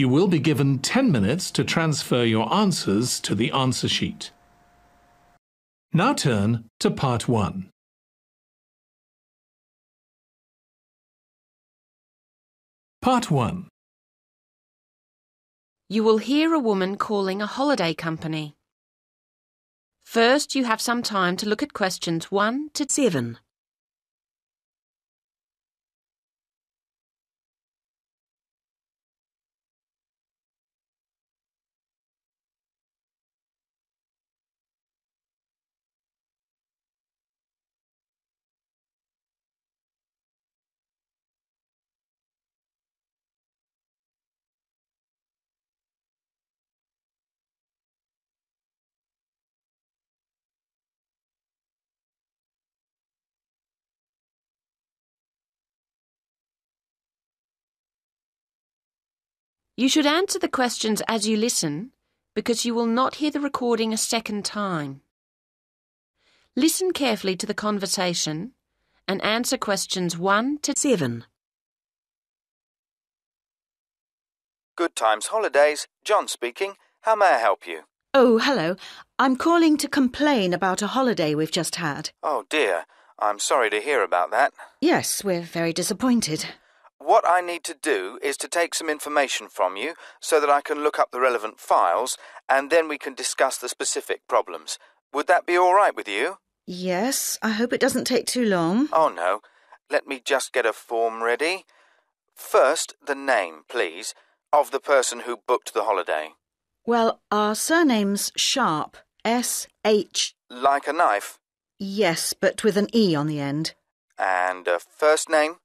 you will be given 10 minutes to transfer your answers to the answer sheet. Now turn to part 1. Part 1. You will hear a woman calling a holiday company. First, you have some time to look at questions 1 to 7. You should answer the questions as you listen because you will not hear the recording a second time. Listen carefully to the conversation and answer questions 1 to 7. Good Times Holidays, John speaking. How may I help you? Oh, hello. I'm calling to complain about a holiday we've just had. Oh dear, I'm sorry to hear about that. Yes, we're very disappointed. What I need to do is to take some information from you so that I can look up the relevant files and then we can discuss the specific problems. Would that be all right with you? Yes, I hope it doesn't take too long. Oh no. Let me just get a form ready. First, the name, please, of the person who booked the holiday. Well, our surname's Sharp. S H. Like a knife. Yes, but with an E on the end. And a first name?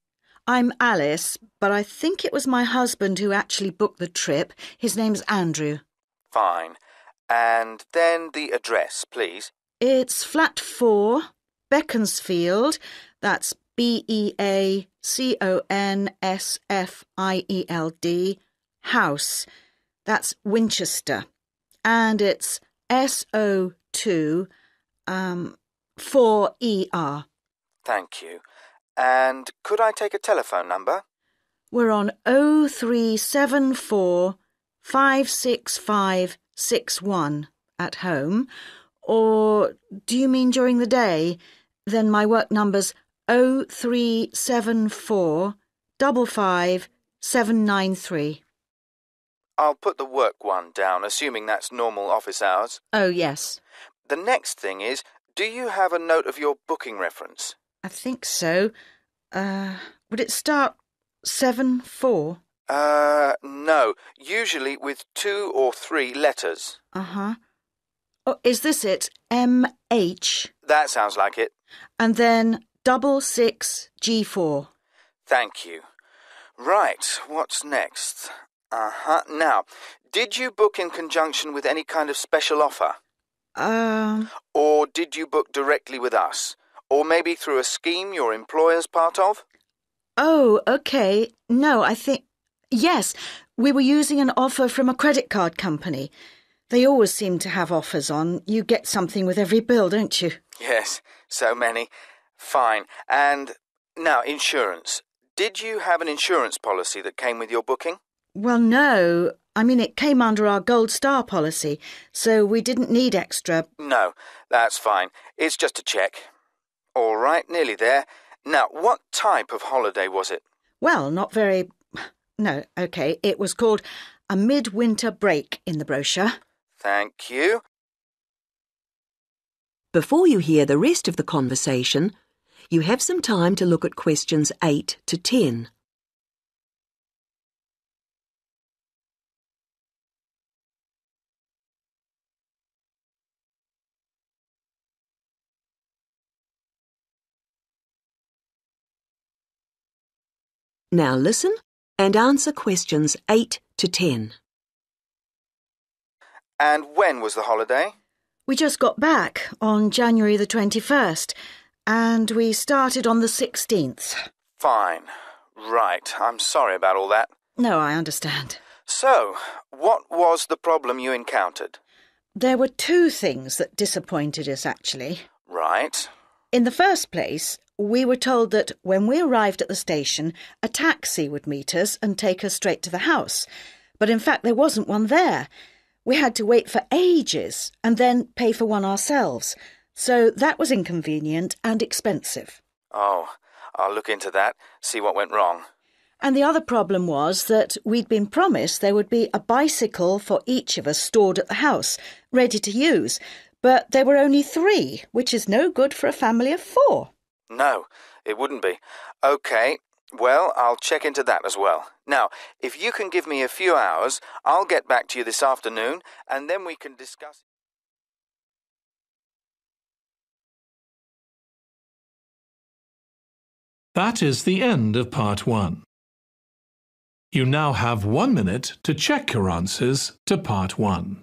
I'm Alice, but I think it was my husband who actually booked the trip. His name's Andrew. Fine. And then the address, please. It's flat 4, Beaconsfield. That's B E A C O N S F I E L D. House. That's Winchester. And it's S O 2 um 4 E R. Thank you. And could I take a telephone number? We're on 0374 565 61 at home. Or do you mean during the day? Then my work number's 0374 55 793. I'll put the work one down, assuming that's normal office hours. Oh, yes. The next thing is, do you have a note of your booking reference? I think so. Uh, would it start 7 4? Uh, no. Usually with two or three letters. Uh huh. Oh, is this it? M H. That sounds like it. And then double six G four. Thank you. Right, what's next? Uh huh. Now, did you book in conjunction with any kind of special offer? Um. Or did you book directly with us? Or maybe through a scheme your employer's part of? Oh, okay. No, I think. Yes, we were using an offer from a credit card company. They always seem to have offers on. You get something with every bill, don't you? Yes, so many. Fine. And now, insurance. Did you have an insurance policy that came with your booking? Well, no. I mean, it came under our Gold Star policy, so we didn't need extra. No, that's fine. It's just a check. All right, nearly there. Now, what type of holiday was it? Well, not very. No, okay. It was called a midwinter break in the brochure. Thank you. Before you hear the rest of the conversation, you have some time to look at questions 8 to 10. Now listen and answer questions 8 to 10. And when was the holiday? We just got back on January the 21st, and we started on the 16th. Fine. Right. I'm sorry about all that. No, I understand. So, what was the problem you encountered? There were two things that disappointed us, actually. Right. In the first place, we were told that when we arrived at the station, a taxi would meet us and take us straight to the house. But in fact, there wasn't one there. We had to wait for ages and then pay for one ourselves. So that was inconvenient and expensive. Oh, I'll look into that, see what went wrong. And the other problem was that we'd been promised there would be a bicycle for each of us stored at the house, ready to use, but there were only three, which is no good for a family of four. No, it wouldn't be. OK, well, I'll check into that as well. Now, if you can give me a few hours, I'll get back to you this afternoon, and then we can discuss. That is the end of part one. You now have one minute to check your answers to part one.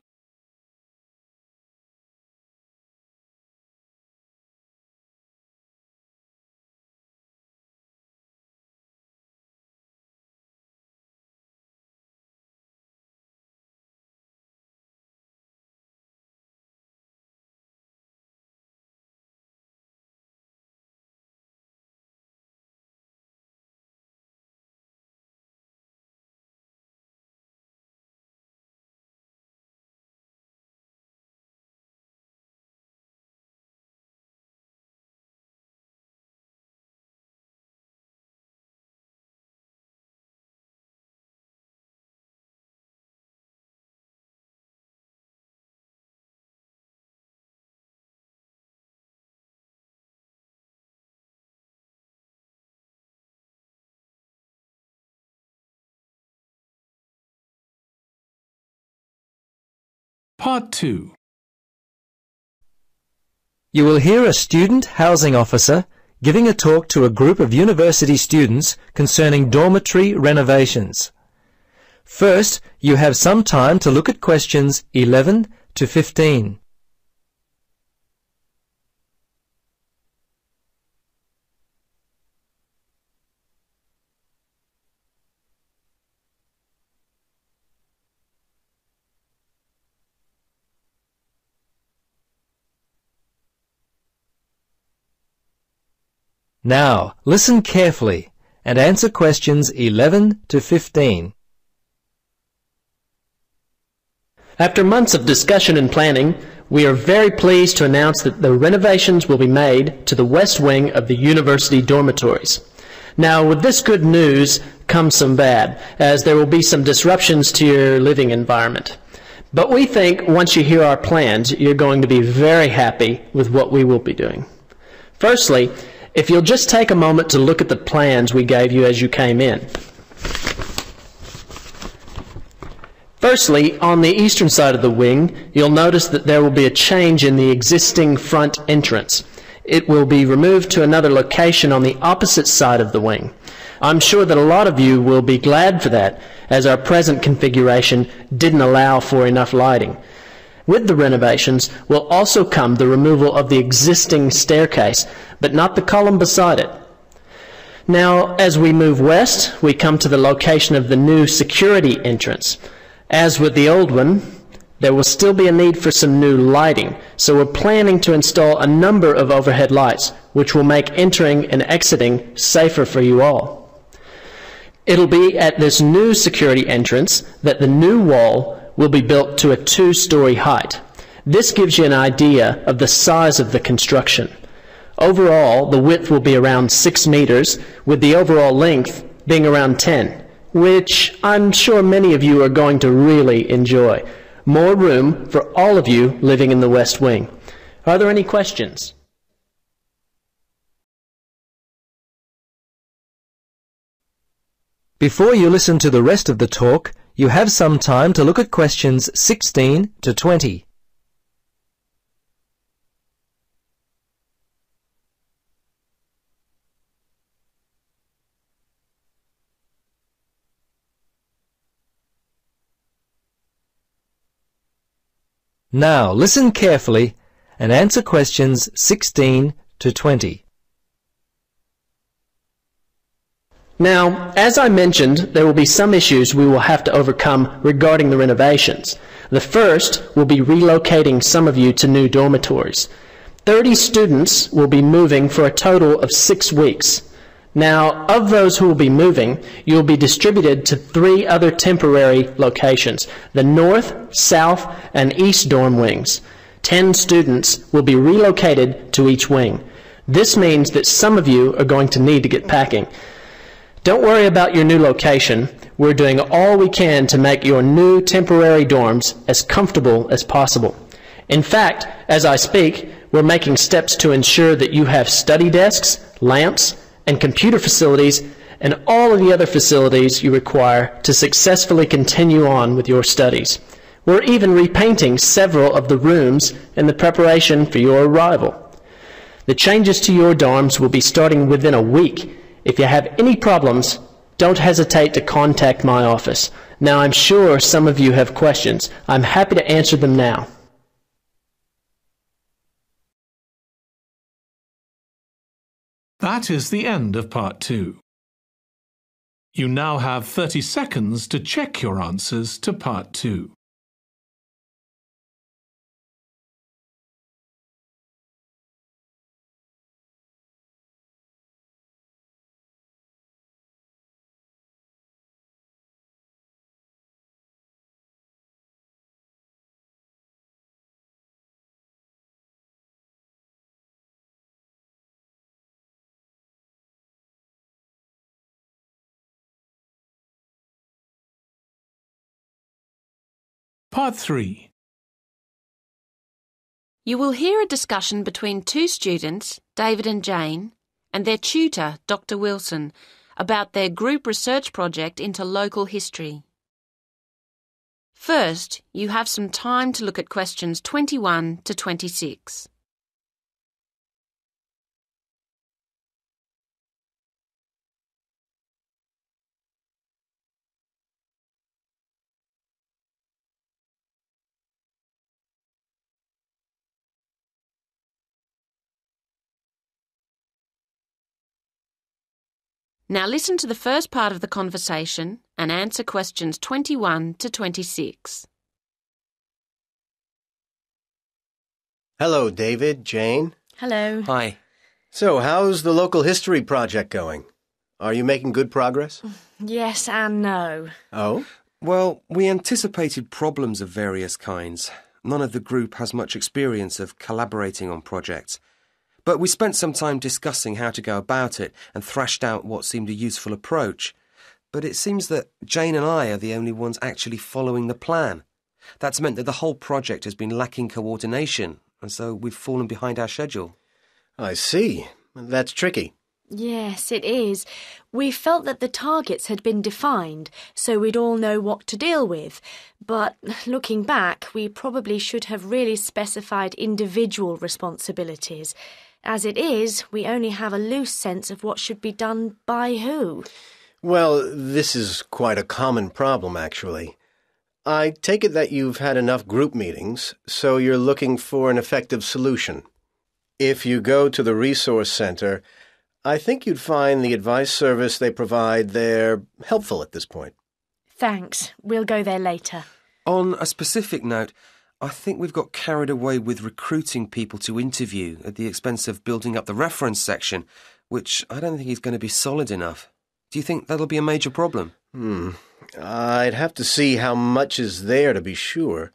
Part 2 You will hear a student housing officer giving a talk to a group of university students concerning dormitory renovations. First, you have some time to look at questions 11 to 15. Now, listen carefully and answer questions 11 to 15. After months of discussion and planning, we are very pleased to announce that the renovations will be made to the west wing of the university dormitories. Now, with this good news comes some bad, as there will be some disruptions to your living environment. But we think once you hear our plans, you're going to be very happy with what we will be doing. Firstly, if you'll just take a moment to look at the plans we gave you as you came in. Firstly, on the eastern side of the wing, you'll notice that there will be a change in the existing front entrance. It will be removed to another location on the opposite side of the wing. I'm sure that a lot of you will be glad for that, as our present configuration didn't allow for enough lighting. With the renovations will also come the removal of the existing staircase, but not the column beside it. Now, as we move west, we come to the location of the new security entrance. As with the old one, there will still be a need for some new lighting, so we're planning to install a number of overhead lights, which will make entering and exiting safer for you all. It'll be at this new security entrance that the new wall will be built to a two-story height. This gives you an idea of the size of the construction. Overall, the width will be around 6 meters, with the overall length being around 10, which I'm sure many of you are going to really enjoy. More room for all of you living in the West Wing. Are there any questions? Before you listen to the rest of the talk, you have some time to look at questions 16 to 20. Now listen carefully and answer questions 16 to 20. Now, as I mentioned, there will be some issues we will have to overcome regarding the renovations. The first will be relocating some of you to new dormitories. 30 students will be moving for a total of six weeks. Now, of those who will be moving, you will be distributed to three other temporary locations the North, South, and East dorm wings. 10 students will be relocated to each wing. This means that some of you are going to need to get packing. Don't worry about your new location. We're doing all we can to make your new temporary dorms as comfortable as possible. In fact, as I speak, we're making steps to ensure that you have study desks, lamps, and computer facilities and all of the other facilities you require to successfully continue on with your studies. We're even repainting several of the rooms in the preparation for your arrival. The changes to your dorms will be starting within a week. If you have any problems, don't hesitate to contact my office. Now, I'm sure some of you have questions. I'm happy to answer them now. That is the end of part two. You now have 30 seconds to check your answers to part two. Part 3 You will hear a discussion between two students, David and Jane, and their tutor, Dr. Wilson, about their group research project into local history. First, you have some time to look at questions 21 to 26. Now listen to the first part of the conversation and answer questions 21 to 26. Hello, David, Jane. Hello. Hi. So, how's the local history project going? Are you making good progress? Yes and no. Oh? Well, we anticipated problems of various kinds. None of the group has much experience of collaborating on projects. But we spent some time discussing how to go about it and thrashed out what seemed a useful approach. But it seems that Jane and I are the only ones actually following the plan. That's meant that the whole project has been lacking coordination, and so we've fallen behind our schedule. I see. That's tricky. Yes, it is. We felt that the targets had been defined, so we'd all know what to deal with. But looking back, we probably should have really specified individual responsibilities. As it is, we only have a loose sense of what should be done by who. Well, this is quite a common problem, actually. I take it that you've had enough group meetings, so you're looking for an effective solution. If you go to the Resource Center, I think you'd find the advice service they provide there helpful at this point. Thanks. We'll go there later. On a specific note, I think we've got carried away with recruiting people to interview at the expense of building up the reference section, which I don't think is going to be solid enough. Do you think that'll be a major problem? Hmm. I'd have to see how much is there to be sure.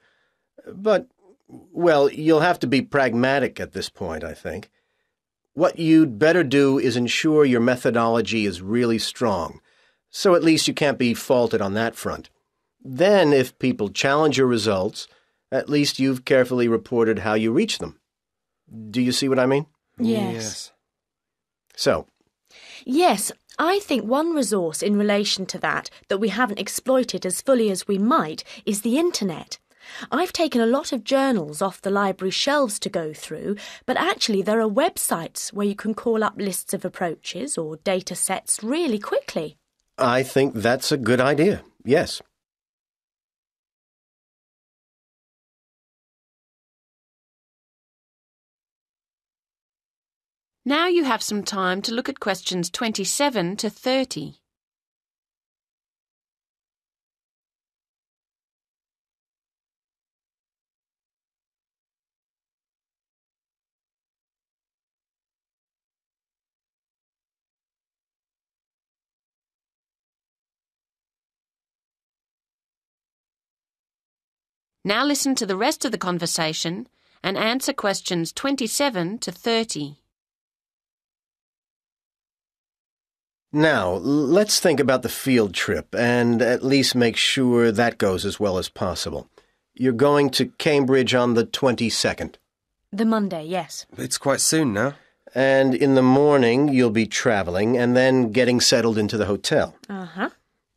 But, well, you'll have to be pragmatic at this point, I think. What you'd better do is ensure your methodology is really strong, so at least you can't be faulted on that front. Then, if people challenge your results, at least you've carefully reported how you reach them. Do you see what I mean? Yes. So, Yes, I think one resource in relation to that that we haven't exploited as fully as we might is the internet. I've taken a lot of journals off the library shelves to go through, but actually there are websites where you can call up lists of approaches or data sets really quickly. I think that's a good idea. Yes. Now you have some time to look at questions 27 to 30. Now listen to the rest of the conversation and answer questions 27 to 30. Now, let's think about the field trip and at least make sure that goes as well as possible. You're going to Cambridge on the 22nd. The Monday, yes. It's quite soon now. And in the morning, you'll be traveling and then getting settled into the hotel. Uh huh.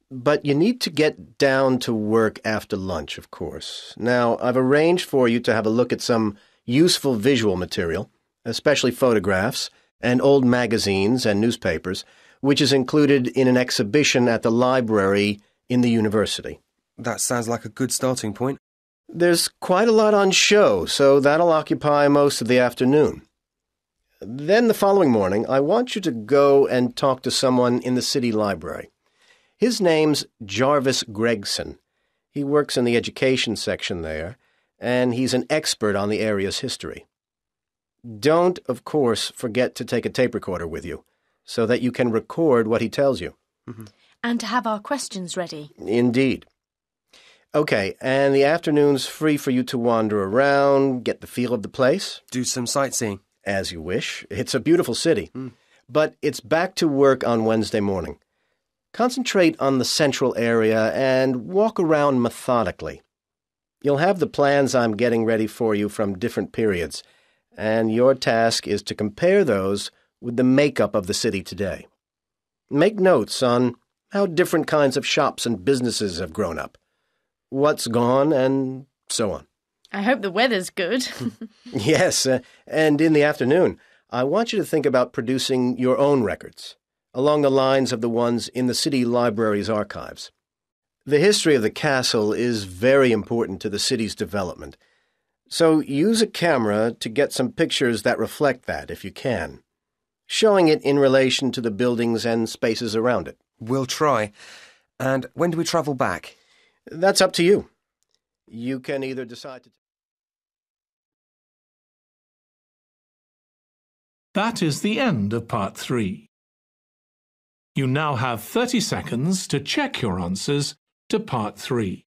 But you need to get down to work after lunch, of course. Now, I've arranged for you to have a look at some useful visual material, especially photographs and old magazines and newspapers, which is included in an exhibition at the library in the university. That sounds like a good starting point. There's quite a lot on show, so that'll occupy most of the afternoon. Then the following morning, I want you to go and talk to someone in the city library. His name's Jarvis Gregson. He works in the education section there, and he's an expert on the area's history. Don't, of course, forget to take a tape recorder with you, so that you can record what he tells you. Mm-hmm. And to have our questions ready. Indeed. Okay, and the afternoon's free for you to wander around, get the feel of the place, Do some sightseeing. as you wish. It's a beautiful city. Hmm. But it's back to work on Wednesday morning. Concentrate on the central area and walk around methodically. You'll have the plans I'm getting ready for you from different periods, and your task is to compare those with the makeup of the city today. Make notes on how different kinds of shops and businesses have grown up, what's gone, and so on. I hope the weather's good. Yes, uh, and in the afternoon, I want you to think about producing your own records, along the lines of the ones in the city library's archives. The history of the castle is very important to the city's development, so use a camera to get some pictures that reflect that if you can, showing it in relation to the buildings and spaces around it. We'll try. And when do we travel back? That's up to you. You can either decide to. That is the end of part three. You now have 30 seconds to check your answers to part three.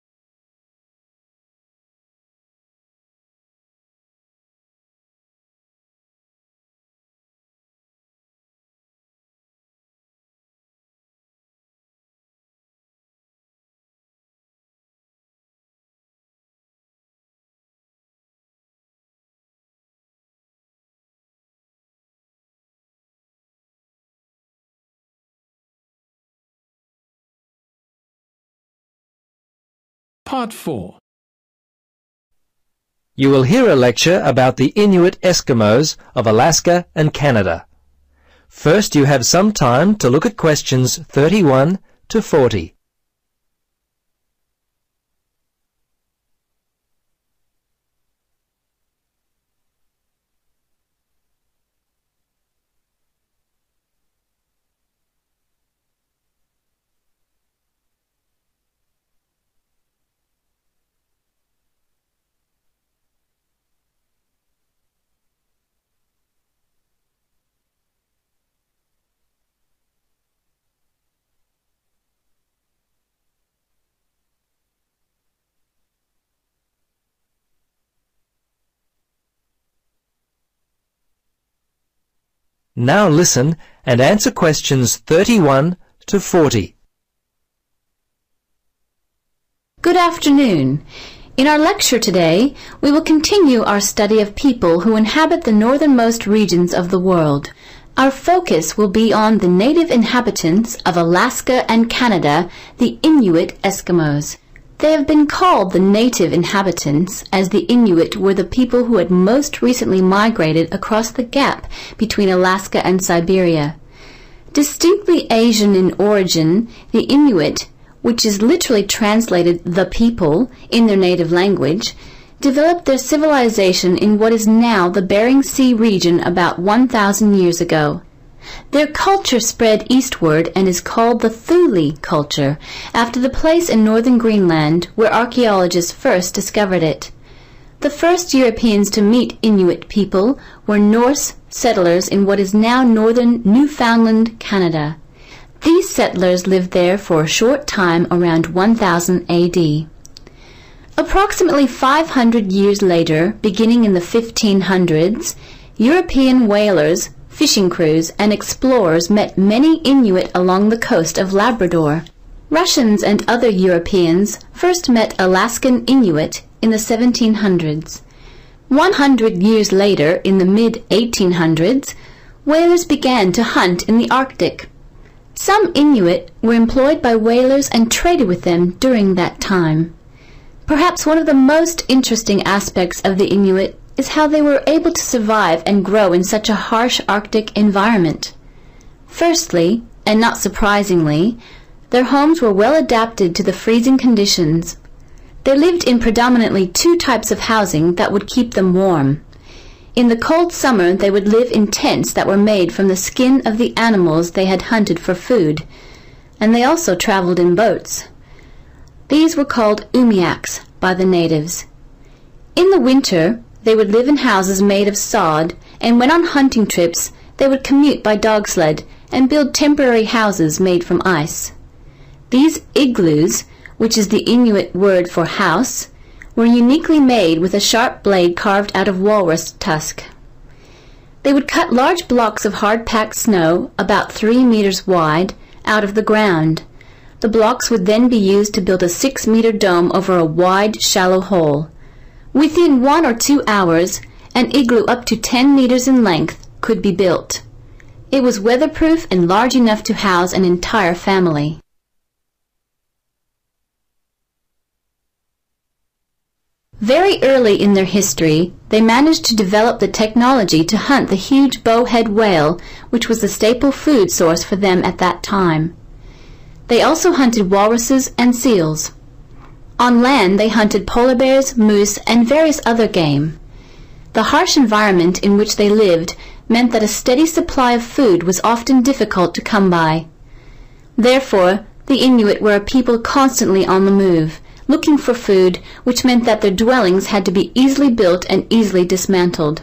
Part 4. You will hear a lecture about the Inuit Eskimos of Alaska and Canada. First, you have some time to look at questions 31 to 40. Now listen and answer questions 31 to 40. Good afternoon. In our lecture today, we will continue our study of people who inhabit the northernmost regions of the world. Our focus will be on the native inhabitants of Alaska and Canada, the Inuit Eskimos. They have been called the native inhabitants, as the Inuit were the people who had most recently migrated across the gap between Alaska and Siberia. Distinctly Asian in origin, the Inuit, which is literally translated the people in their native language, developed their civilization in what is now the Bering Sea region about 1,000 years ago. Their culture spread eastward and is called the Thule culture, after the place in northern Greenland where archaeologists first discovered it. The first Europeans to meet Inuit people were Norse settlers in what is now northern Newfoundland, Canada. These settlers lived there for a short time around 1000 AD. Approximately 500 years later, beginning in the 1500s, European whalers fishing crews, and explorers met many Inuit along the coast of Labrador. Russians and other Europeans first met Alaskan Inuit in the 1700s. 100 years later, in the mid 1800s, whalers began to hunt in the Arctic. Some Inuit were employed by whalers and traded with them during that time. Perhaps one of the most interesting aspects of the Inuit is how they were able to survive and grow in such a harsh Arctic environment. Firstly, and not surprisingly, their homes were well adapted to the freezing conditions. They lived in predominantly two types of housing that would keep them warm. In the cold summer, they would live in tents that were made from the skin of the animals they had hunted for food, and they also traveled in boats. These were called umiaks by the natives. In the winter, they would live in houses made of sod, and when on hunting trips, they would commute by dog sled and build temporary houses made from ice. These igloos, which is the Inuit word for house, were uniquely made with a sharp blade carved out of walrus tusk. They would cut large blocks of hard-packed snow, about three meters wide, out of the ground. The blocks would then be used to build a six-meter dome over a wide, shallow hole. Within one or two hours, an igloo up to 10 meters in length could be built. It was weatherproof and large enough to house an entire family. Very early in their history, they managed to develop the technology to hunt the huge bowhead whale, which was the staple food source for them at that time. They also hunted walruses and seals. On land, they hunted polar bears, moose, and various other game. The harsh environment in which they lived meant that a steady supply of food was often difficult to come by. Therefore, the Inuit were a people constantly on the move, looking for food, which meant that their dwellings had to be easily built and easily dismantled.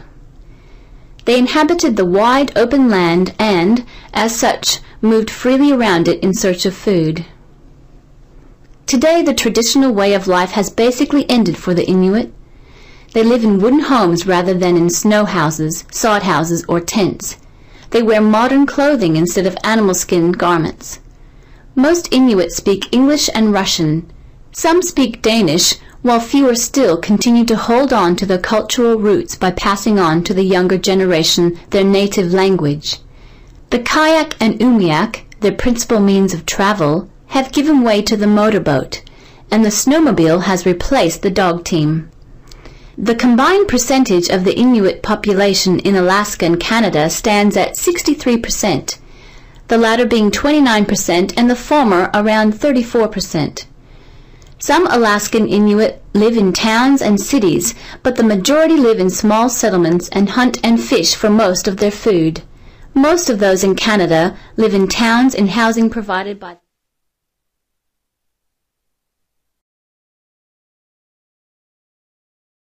They inhabited the wide open land and, as such, moved freely around it in search of food. Today, the traditional way of life has basically ended for the Inuit. They live in wooden homes rather than in snow houses, sod houses, or tents. They wear modern clothing instead of animal skin garments. Most Inuit speak English and Russian. Some speak Danish, while fewer still continue to hold on to their cultural roots by passing on to the younger generation their native language. The kayak and umiak, their principal means of travel, have given way to the motorboat, and the snowmobile has replaced the dog team. The combined percentage of the Inuit population in Alaska and Canada stands at 63%, the latter being 29% and the former around 34%. Some Alaskan Inuit live in towns and cities, but the majority live in small settlements and hunt and fish for most of their food. Most of those in Canada live in towns in housing provided by